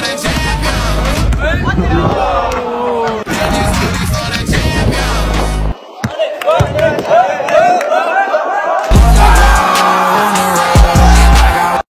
Florencia.